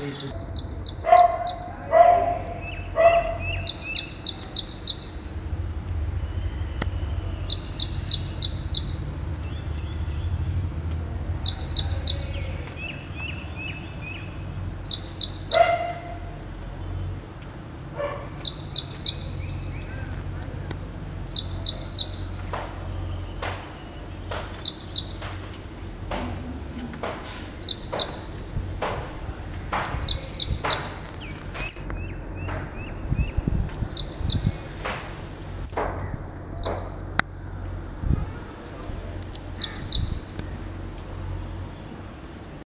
aceito.